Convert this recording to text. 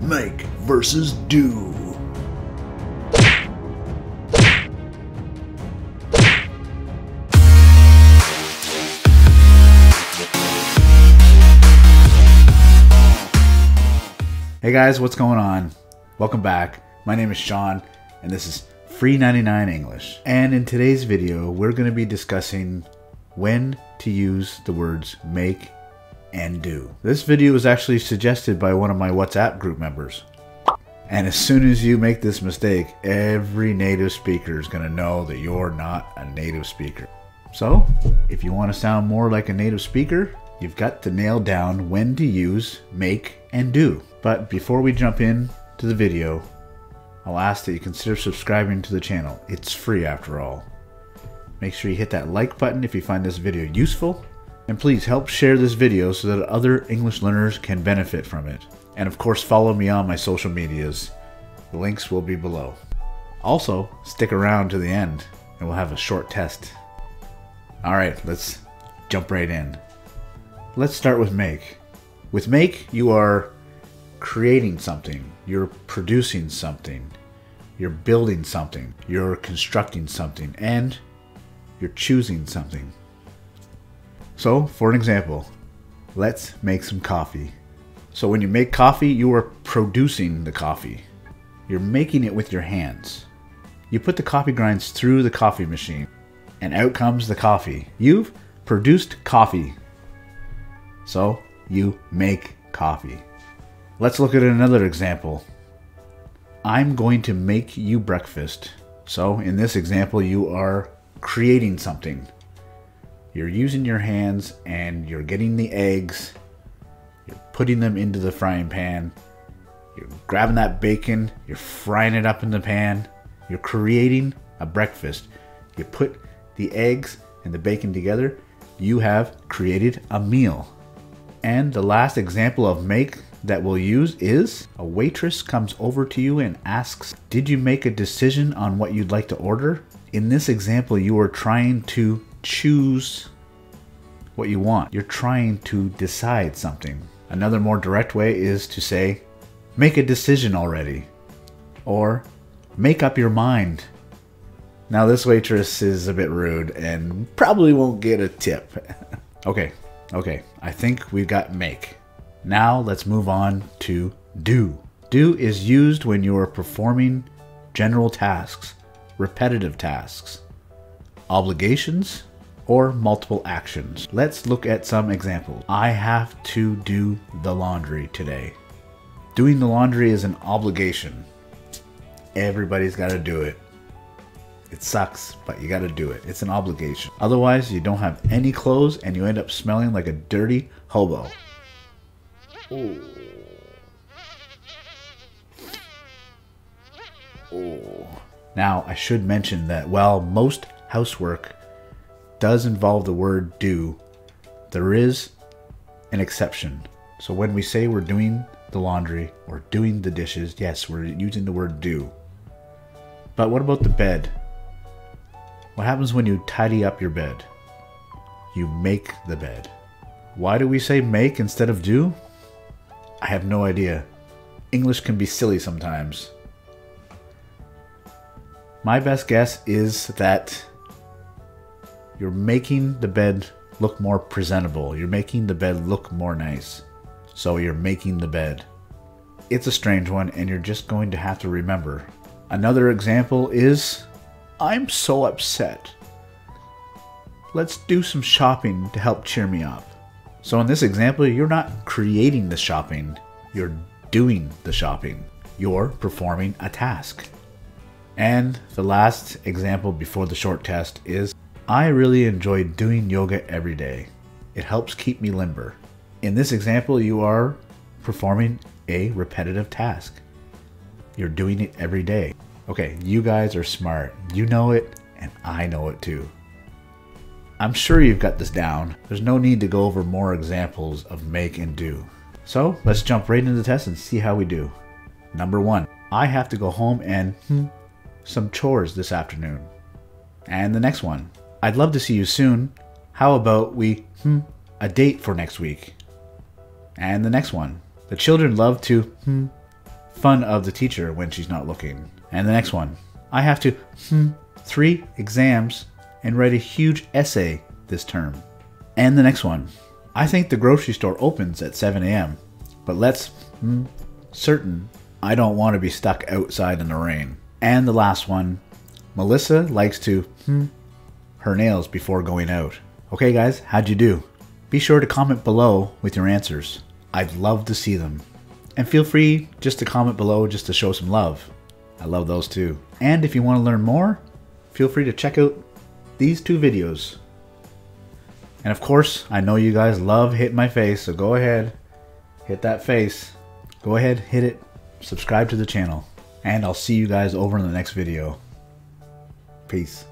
Make versus do. Hey guys, what's going on? Welcome back. My name is Sean, and this is Free 99 English. And in today's video, we're going to be discussing when to use the words make and do. This video was actually suggested by one of my WhatsApp group members. And as soon as you make this mistake, every native speaker is going to know that you're not a native speaker. So, if you want to sound more like a native speaker, you've got to nail down when to use make and do. But before we jump in to the video, I'll ask that you consider subscribing to the channel. It's free after all. Make sure you hit that like button if you find this video useful. And please help share this video so that other English learners can benefit from it. And of course follow me on my social medias. The links will be below. Also, stick around to the end and we'll have a short test. Alright, let's jump right in. Let's start with make. With make, you are creating something, you're producing something, you're building something, you're constructing something, and you're choosing something. So, for an example, let's make some coffee. So, when you make coffee, you are producing the coffee. You're making it with your hands. You put the coffee grinds through the coffee machine, and out comes the coffee. You've produced coffee. So, you make coffee. Let's look at another example. I'm going to make you breakfast. So in this example, you are creating something. You're using your hands and you're getting the eggs, you're putting them into the frying pan, you're grabbing that bacon, you're frying it up in the pan, you're creating a breakfast. You put the eggs and the bacon together, you have created a meal. And the last example of make that we'll use is a waitress comes over to you and asks, Did you make a decision on what you'd like to order? In this example, you are trying to choose what you want. You're trying to decide something. Another more direct way is to say, Make a decision already. Or, Make up your mind. Now, this waitress is a bit rude and probably won't get a tip. okay, okay, I think we've got make. Now let's move on to do. Do is used when you are performing general tasks, repetitive tasks, obligations, or multiple actions. Let's look at some examples. I have to do the laundry today. Doing the laundry is an obligation. Everybody's got to do it. It sucks, but you got to do it. It's an obligation. Otherwise, you don't have any clothes and you end up smelling like a dirty hobo. Oh. Oh. Now, I should mention that while most housework does involve the word do, there is an exception. So when we say we're doing the laundry or doing the dishes, yes, we're using the word do. But what about the bed? What happens when you tidy up your bed? You make the bed. Why do we say make instead of do? I have no idea. English can be silly sometimes. My best guess is that you're making the bed look more presentable. You're making the bed look more nice. So you're making the bed. It's a strange one, and you're just going to have to remember. Another example is I'm so upset. Let's do some shopping to help cheer me up. So in this example, you're not creating the shopping, you're doing the shopping. You're performing a task. And the last example before the short test is I really enjoy doing yoga every day. It helps keep me limber. In this example, you are performing a repetitive task. You're doing it every day. Okay, you guys are smart. You know it, and I know it too. I'm sure you've got this down. There's no need to go over more examples of make and do. So let's jump right into the test and see how we do. Number one, I have to go home and hmm, some chores this afternoon. And the next one, I'd love to see you soon. How about we hmm, a date for next week? And the next one, The children love to hmm, fun of the teacher when she's not looking. And the next one. I have to hmm, three exams and write a huge essay this term. And the next one. I think the grocery store opens at 7 a.m., but let's hmm, certain I don't want to be stuck outside in the rain. And the last one. Melissa likes to hmm, her nails before going out. Okay, guys, how'd you do? Be sure to comment below with your answers. I'd love to see them. And feel free just to comment below just to show some love. I love those too. And if you want to learn more, feel free to check out these two videos. And of course, I know you guys love hitting my face, so go ahead, hit that face. Go ahead, hit it, subscribe to the channel, and I'll see you guys over in the next video. Peace.